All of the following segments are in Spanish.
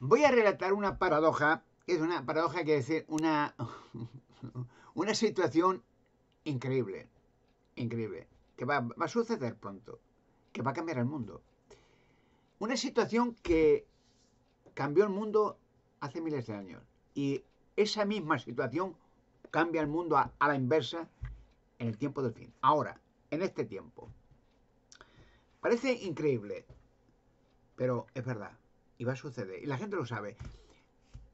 Voy a relatar una paradoja, es una paradoja que decir una, una situación increíble, increíble, que va, a suceder pronto, que va a cambiar el mundo. Una situación que cambió el mundo hace miles de años. Y esa misma situación cambia el mundo a, la inversa en el tiempo del fin. Ahora, en este tiempo. Parece increíble, pero es verdad. Y va a suceder. Y la gente lo sabe.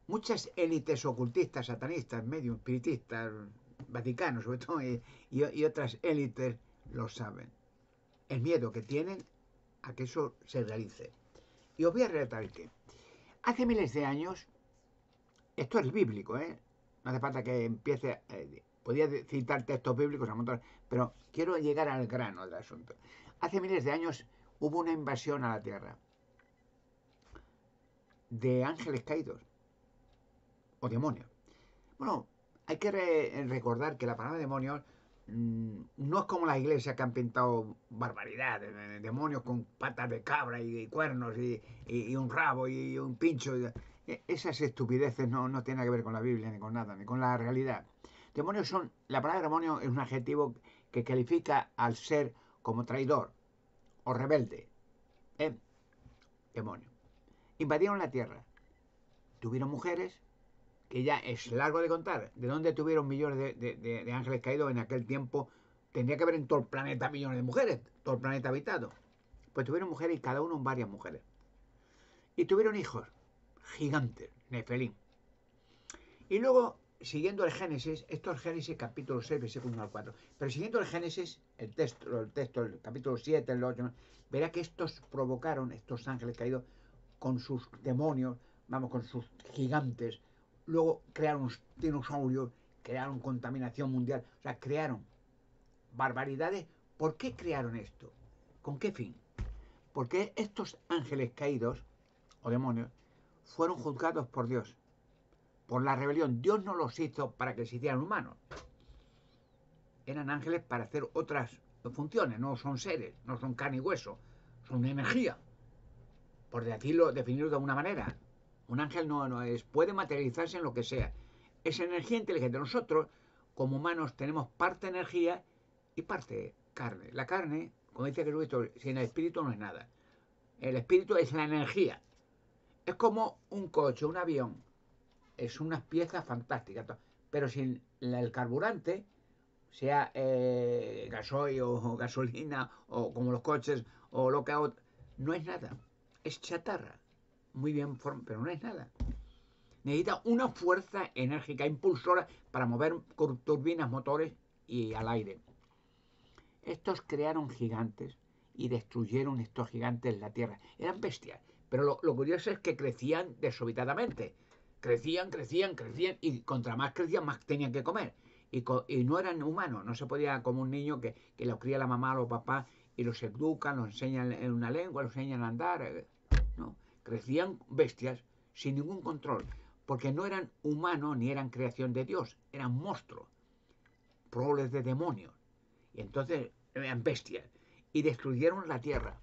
Muchas élites ocultistas, satanistas, medios, espiritistas, vaticanos sobre todo, y, otras élites lo saben. El miedo que tienen a que eso se realice. Y os voy a relatar que hace miles de años, esto es bíblico, ¿eh? no hace falta que empiece, eh, podía citar textos bíblicos a montón, pero quiero llegar al grano del asunto. Hace miles de años hubo una invasión a la Tierra de ángeles caídos o demonios. Bueno, hay que re recordar que la palabra demonios mmm, no es como las iglesias que han pintado barbaridades, de, demonios con patas de cabra y, cuernos y, y, un rabo y un pincho. Esas estupideces no, no tienen que ver con la Biblia ni con nada, ni con la realidad. Demonios son, la palabra demonio es un adjetivo que califica al ser como traidor o rebelde. Demonio. Invadieron la tierra. Tuvieron mujeres, que ya es largo de contar. ¿De dónde tuvieron millones de, ángeles caídos en aquel tiempo? Tendría que haber en todo el planeta millones de mujeres, todo el planeta habitado. Pues tuvieron mujeres y cada uno varias mujeres. Y tuvieron hijos, gigantes, Nefelín. Y luego, siguiendo el Génesis, esto es Génesis capítulo 6, versículo 1 al 4. Pero siguiendo el Génesis, el texto, el texto, el capítulo 7, el 8, verá que estos provocaron, estos ángeles caídos, con sus demonios, vamos, con sus gigantes, luego crearon dinosaurios, crearon contaminación mundial, o sea, crearon barbaridades. ¿Por qué crearon esto? ¿Con qué fin? Porque estos ángeles caídos, o demonios, fueron juzgados por Dios, por la rebelión. Dios no los hizo para que se hicieran humanos. Eran ángeles para hacer otras funciones, no son seres, no son carne y hueso, son energía. Por decirlo, definirlo de alguna manera. Un ángel no, no es, puede materializarse en lo que sea. Es energía inteligente. Nosotros, como humanos, tenemos parte energía y parte carne. La carne, como dice Jesucristo, sin el espíritu no es nada. El espíritu es la energía. Es como un coche, un avión. Es unas piezas fantásticas. Pero sin el carburante, sea eh, gasoil o gasolina, o como los coches, o lo que no es nada. Es chatarra muy bien pero no es nada. Necesita una fuerza enérgica, impulsora, para mover turbinas, motores y al aire. Estos crearon gigantes y destruyeron estos gigantes la Tierra. Eran bestias, pero lo, lo curioso es que crecían desorbitadamente. Crecían, crecían, crecían, y contra más crecían, más tenían que comer. Y, y no eran humanos, no se podía como un niño que, que los cría la mamá o los papás y los educan, los enseñan en una lengua, los enseñan a andar. Eh, no, crecían bestias sin ningún control, porque no eran humanos ni eran creación de Dios, eran monstruos, proles de demonios. Y entonces eran bestias y destruyeron la tierra.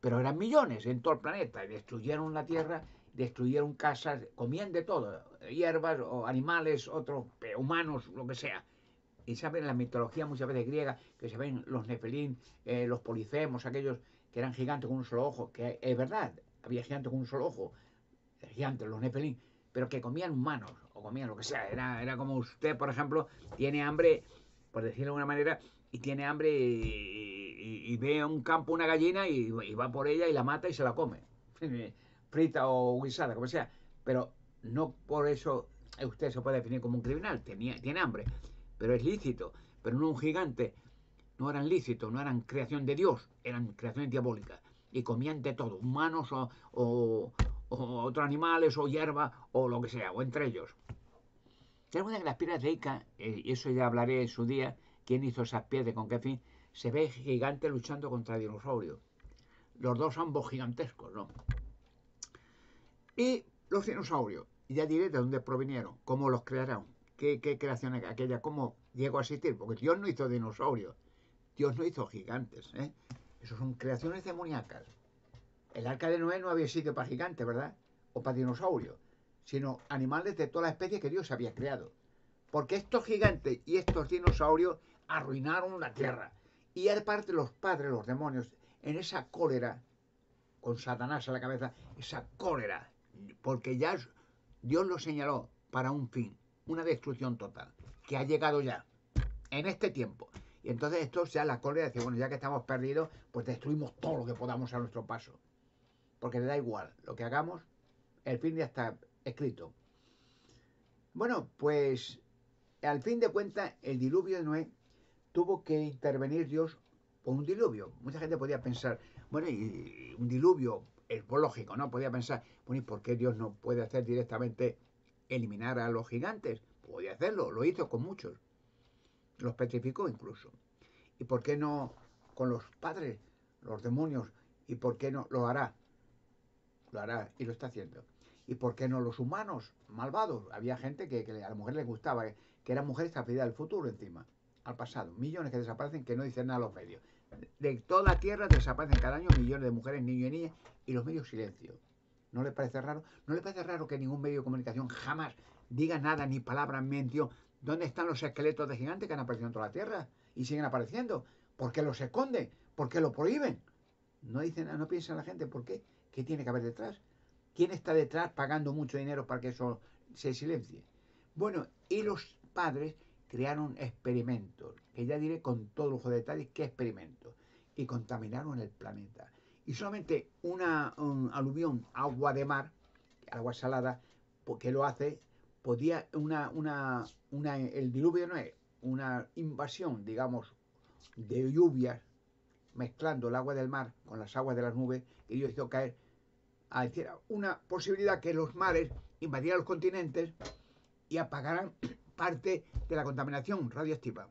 Pero eran millones en todo el planeta y destruyeron la tierra, destruyeron casas, comían de todo, hierbas o animales, otros humanos, lo que sea. Y saben la mitología muchas veces griega, que se ven los nefilín, eh, los polifemos, aquellos que eran gigantes con un solo ojo, que es verdad, había gigantes con un solo ojo, gigantes, los nepelín, pero que comían humanos, o comían lo que sea. Era, era como usted, por ejemplo, tiene hambre, por decirlo de alguna manera, y tiene hambre y, ve a un campo una gallina y, y, va por ella y la mata y se la come. Frita o guisada, como sea. Pero no por eso usted se puede definir como un criminal. Tenía, tiene hambre. Pero es lícito. Pero no un gigante. No eran lícitos, no eran creación de Dios, eran creaciones diabólicas y comían de todo, humanos o, otros animales o hierba o lo que sea, o entre ellos. Tenemos que las piedras de Ica, eh, y eso ya hablaré en su día, quién hizo esas piedras, con qué fin, se ve gigante luchando contra dinosaurios. Los dos ambos gigantescos, ¿no? Y los dinosaurios, ya diré de dónde provinieron, cómo los crearon, qué, creación aquella, cómo llegó a existir, porque Dios no hizo dinosaurios, Dios no hizo gigantes, ¿eh? Eso son creaciones demoníacas. El arca de Noé no había sido para gigantes, ¿verdad? o para dinosaurios, sino animales de todas las especies que Dios había creado. Porque estos gigantes y estos dinosaurios arruinaron la tierra. Y aparte los padres, los demonios, en esa cólera, con Satanás a la cabeza, esa cólera, porque ya Dios lo señaló para un fin, una destrucción total, que ha llegado ya, en este tiempo. Y entonces esto ya la cólera dice, bueno, ya que estamos perdidos, pues destruimos todo lo que podamos a nuestro paso. Porque le da igual, lo que hagamos, el fin ya está escrito. Bueno, pues al fin de cuentas, el diluvio de Noé tuvo que intervenir Dios por un diluvio. Mucha gente podía pensar, bueno, y un diluvio es lógico, ¿no? Podía pensar, bueno, ¿y por qué Dios no puede hacer directamente eliminar a los gigantes? Podía hacerlo, lo hizo con muchos. Los petrificó incluso. ¿Y por qué no con los padres, los demonios? ¿Y por qué no lo hará? Lo hará y lo está haciendo. ¿Y por qué no los humanos malvados? Había gente que, a la mujer le gustaba, que mujeres que del futuro encima al pasado. Millones que desaparecen que no dicen nada a los medios. De toda la tierra desaparecen cada año millones de mujeres, niños y niñas y los medios silencio. ¿No le parece raro? ¿No le parece raro que ningún medio de comunicación jamás diga nada ni palabra mención? ¿Dónde están los esqueletos de gigantes que han aparecido en toda la tierra? Y siguen apareciendo. ¿Por qué los esconden? ¿Por qué lo prohíben? No dicen no piensa la gente. ¿Por qué? ¿Qué tiene que haber detrás? ¿Quién está detrás pagando mucho dinero para que eso se silencie? Bueno, y los padres crearon experimentos, que ya diré con todo lujo de detalles qué experimentos, y contaminaron el planeta. Y solamente una aluvión, agua de mar, agua salada, que lo hace, podía, una, una, una, el diluvio no es una invasión, digamos, de lluvias, mezclando el agua del mar con las aguas de las nubes, que Dios hizo caer, a decir, una posibilidad que los mares invadieran los continentes y apagaran parte de la contaminación radioactiva.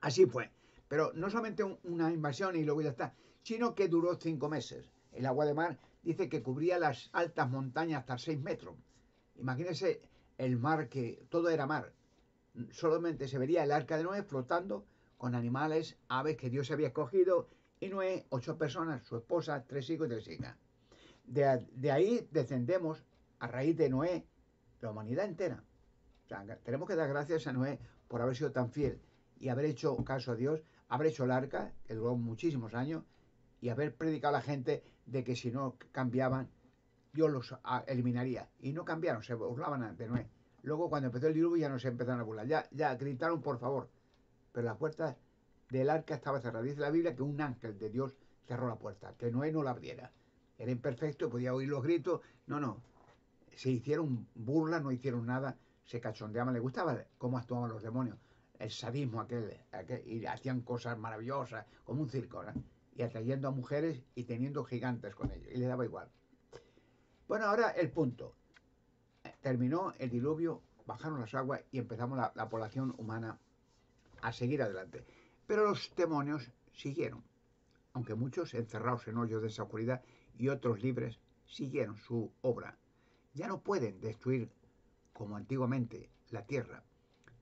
Así fue. Pero no solamente una invasión y luego ya está, sino que duró cinco meses. El agua de mar dice que cubría las altas montañas hasta seis metros. Imagínense el mar que todo era mar. Solamente se vería el arca de Noé flotando con animales, aves que Dios había escogido y Noé, ocho personas, su esposa, tres hijos y tres hijas. De, de ahí descendemos, a raíz de Noé, la humanidad entera tenemos que dar gracias a Noé por haber sido tan fiel y haber hecho caso a Dios, haber hecho el arca, que duró muchísimos años, y haber predicado a la gente de que si no cambiaban, Dios los eliminaría. Y no cambiaron, se burlaban de Noé. Luego, cuando empezó el diluvio, ya no se empezaron a burlar. Ya, ya gritaron, por favor. Pero la puerta del arca estaba cerrada. Dice la Biblia que un ángel de Dios cerró la puerta, que Noé no la abriera. Era imperfecto, podía oír los gritos. No, no. Se hicieron burlas, no hicieron nada se cachondeaban, le gustaba cómo actuaban los demonios, el sadismo aquel, y hacían cosas maravillosas, como un circo, y atrayendo a mujeres y teniendo gigantes con ellos, y le daba igual. Bueno, ahora el punto. Terminó el diluvio, bajaron las aguas y empezamos la, la población humana a seguir adelante. Pero los demonios siguieron, aunque muchos encerrados en hoyos de esa oscuridad y otros libres siguieron su obra. Ya no pueden destruir como antiguamente la tierra,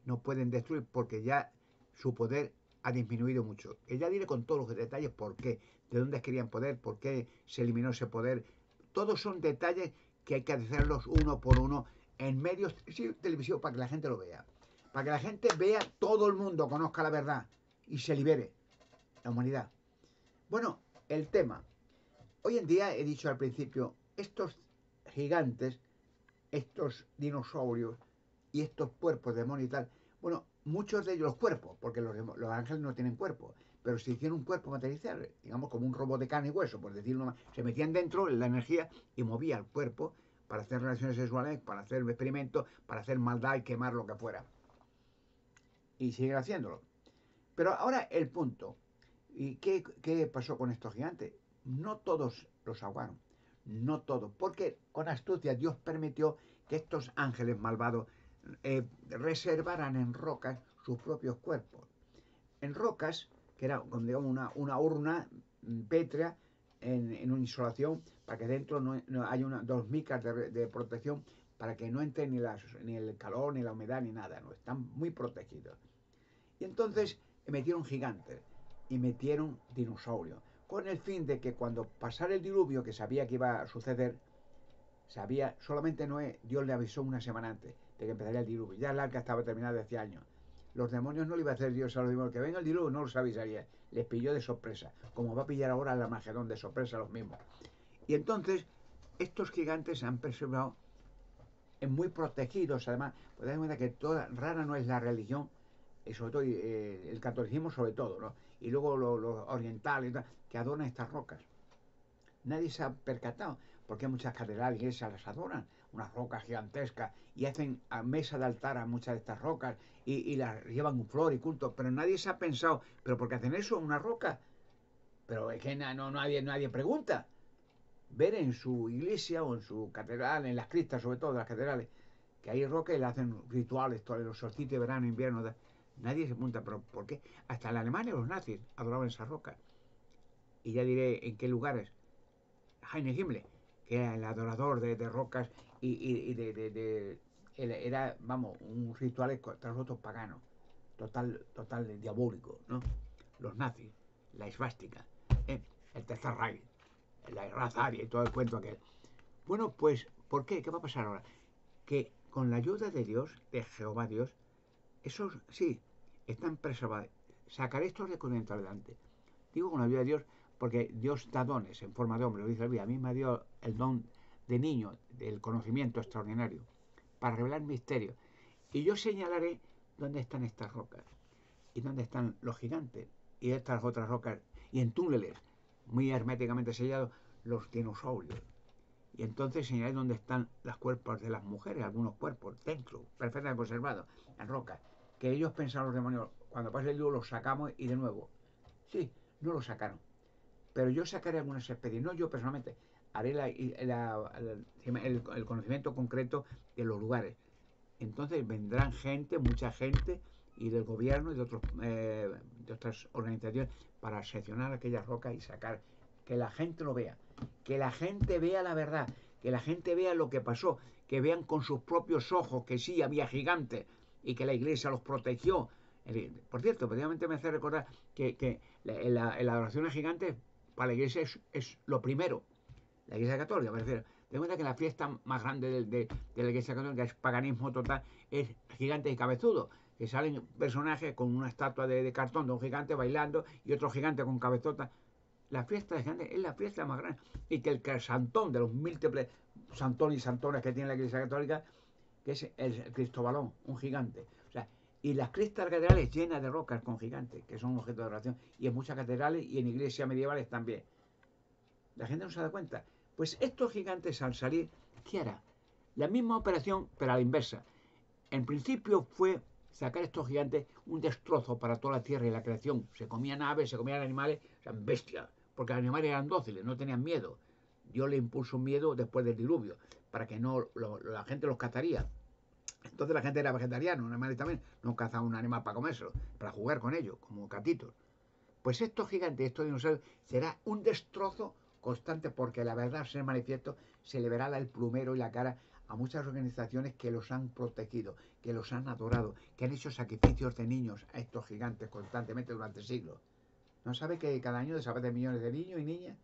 no pueden destruir porque ya su poder ha disminuido mucho. Ya diré con todos los detalles por qué, de dónde querían poder, por qué se eliminó ese poder. Todos son detalles que hay que hacerlos uno por uno en medios de televisión para que la gente lo vea. Para que la gente vea, todo el mundo conozca la verdad y se libere la humanidad. Bueno, el tema. Hoy en día, he dicho al principio, estos gigantes estos dinosaurios y estos cuerpos de demonio y tal, bueno, muchos de ellos los cuerpos, porque los, los ángeles no tienen cuerpo, pero se hicieron un cuerpo materializado, digamos como un robot de carne y hueso, por decirlo más, se metían dentro la energía y movía el cuerpo para hacer relaciones sexuales, para hacer experimentos, para hacer maldad y quemar lo que fuera. Y siguen haciéndolo. Pero ahora el punto. ¿Y qué, qué pasó con estos gigantes? No todos los aguaron no todo, porque con astucia Dios permitió que estos ángeles malvados eh, reservaran en rocas sus propios cuerpos. En rocas, que era digamos, una, una urna mm, pétrea en, una insolación, para que dentro no, haya una, dos micas de, protección para que no entre ni, ni el calor, ni la humedad, ni nada, no, están muy protegidos. Y entonces metieron gigantes y metieron dinosaurios con el fin de que cuando pasara el diluvio, que sabía que iba a suceder, sabía, solamente Noé, Dios le avisó una semana antes de que empezaría el diluvio. Ya el arca estaba terminada hace años. Los demonios no le iba a hacer Dios a los demonios. Que venga el diluvio no los avisaría. Les pilló de sorpresa. Como va a pillar ahora el Armagedón de sorpresa a los mismos. Y entonces, estos gigantes se han preservado en muy protegidos. Además, pues cuenta que toda, rara no es la religión, y sobre todo eh, el catolicismo sobre todo, ¿no? Y luego los, orientales que adornan estas rocas. Nadie se ha percatado, porque muchas catedrales y iglesias las adoran unas rocas gigantescas y hacen a mesa de altar a muchas de estas rocas y, las llevan un flor y culto, pero nadie se ha pensado, ¿pero por qué hacen eso? ¿Una roca? Pero es que no, nadie, nadie pregunta. Ver en su iglesia o en su catedral, en las cristas sobre todo, las catedrales, que hay rocas y le hacen rituales, todos los solsticios de verano, invierno. Nadie se pregunta, ¿pero por qué? Hasta en Alemania los nazis adoraban esas rocas. Y ya diré en qué lugares. Heine Himmler, que era el adorador de, de rocas y, de, era, vamos, un ritual contra los otros paganos, total, total diabólico, ¿no? Los nazis, la esvástica, ¿eh? el tercer Reich, la raza aria y todo el cuento aquel. Bueno, pues, ¿por qué? ¿Qué va a pasar ahora? Que con la ayuda de Dios, de Jehová Dios, esos sí, están preservados. Sacaré estos descubrimientos adelante. Digo con la ayuda de Dios porque Dios da dones en forma de hombre, lo dice la Biblia. A mí me dio el don de niño, del conocimiento extraordinario, para revelar misterios. Y yo señalaré dónde están estas rocas y dónde están los gigantes y estas otras rocas y en túneles muy herméticamente sellados los dinosaurios. Y entonces señalaré dónde están los cuerpos de las mujeres, algunos cuerpos dentro, perfectamente conservados, en rocas, que ellos pensaron los demonios, cuando pase el día los sacamos y de nuevo. Sí, no los sacaron. Pero yo sacaré algunas especies, no yo personalmente, haré el, conocimiento concreto de los lugares. Entonces vendrán gente, mucha gente, y del gobierno y de, otros, eh, de otras organizaciones para seccionar aquellas rocas y sacar, que la gente lo vea, que la gente vea la verdad, que la gente vea lo que pasó, que vean con sus propios ojos que sí había gigantes y que la iglesia los protegió. Por cierto, precisamente me hace recordar que, la, adoración a gigantes para la iglesia es lo primero la Iglesia Católica. Me refiero, ten cuenta que la fiesta más grande de, la Iglesia Católica es paganismo total, es gigantes y cabezudos, que salen personajes con una estatua de, cartón de un gigante bailando y otro gigante con cabezota. La fiesta de gigantes es la fiesta más grande. Y que el santón de los múltiples santones y santones que tiene la Iglesia Católica, que es el Cristobalón, un gigante. O sea, y las cristas catedrales llenas de rocas con gigantes, que son objeto de oración, y en muchas catedrales y en iglesias medievales también. La gente no se da cuenta. Pues estos gigantes al salir, ¿qué hará? La misma operación, pero a la inversa. En principio fue sacar estos gigantes un destrozo para toda la tierra y la creación. Se comían aves, se comían animales, sea, bestias, porque los animales eran dóciles, no tenían miedo. Dios le impuso miedo después del diluvio, para que no la gente los cazaría. Entonces la gente era vegetariana, un animal también, no cazaba un animal para comérselo, para jugar con ellos, como catitos. Pues estos gigantes, estos dinosaurios, será un destrozo constante porque la verdad ser manifiesto se le verá el plumero y la cara a muchas organizaciones que los han protegido, que los han adorado, que han hecho sacrificios de niños a estos gigantes constantemente durante siglos. ¿No sabe que cada año desaparecen millones de niños y niñas?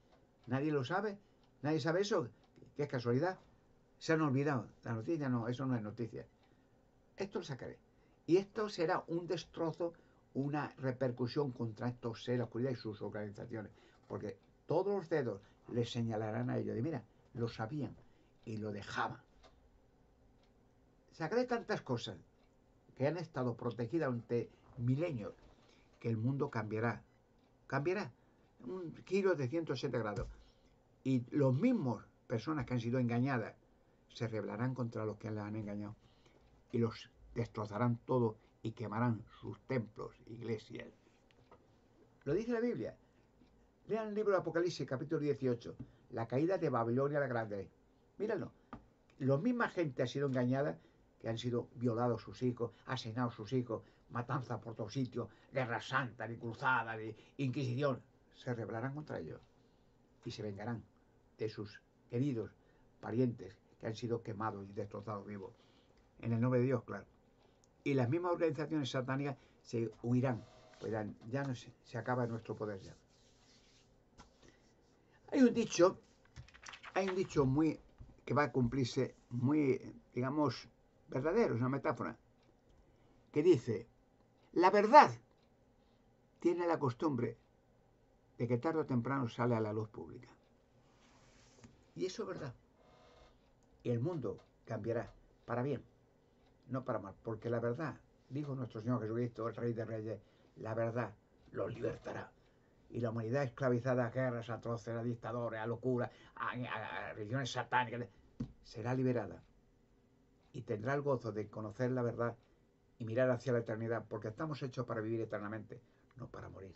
¿Nadie lo sabe? ¿Nadie sabe eso? ¿Qué es casualidad? Se han olvidado. La noticia no, eso no es noticia. Esto lo sacaré. Y esto será un destrozo, una repercusión contra estos seres oscuridad y sus organizaciones. Porque todos los dedos les señalarán a ellos. Mira, lo sabían y lo dejaban. Sacaré tantas cosas que han estado protegidas durante milenios que el mundo cambiará. Cambiará. Un giro de 180 grados. Y los mismos personas que han sido engañadas se rebelarán contra los que les han engañado. Y los destrozarán todo y quemarán sus templos, iglesias. Lo dice la Biblia. Lean el libro de Apocalipsis, capítulo 18, la caída de Babilonia la Grande. Míralo. La misma gente ha sido engañada, que han sido violados sus hijos, asesinados sus hijos, matanza por todos sitios, guerra santa, ni cruzada, ni inquisición. Se rebelarán contra ellos y se vengarán de sus queridos parientes que han sido quemados y destrozados vivos. En el nombre de Dios, claro. Y las mismas organizaciones satánicas se huirán, pues ya no se acaba nuestro poder ya. Hay un dicho, hay un dicho muy que va a cumplirse muy, digamos, verdadero, es una metáfora, que dice, la verdad tiene la costumbre de que tarde o temprano sale a la luz pública. Y eso es verdad. Y el mundo cambiará para bien, no para mal, porque la verdad, dijo nuestro Señor Jesucristo, el Rey de Reyes, la verdad los libertará. Y la humanidad esclavizada a guerras atroces, a dictadores, a locuras, a, a, religiones satánicas, será liberada. Y tendrá el gozo de conocer la verdad y mirar hacia la eternidad, porque estamos hechos para vivir eternamente, no para morir.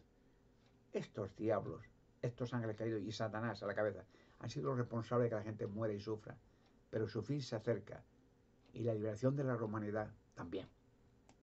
Estos diablos, estos ángeles caídos y Satanás a la cabeza, han sido los responsables de que la gente muera y sufra, pero su fin se acerca y la liberación de la humanidad también.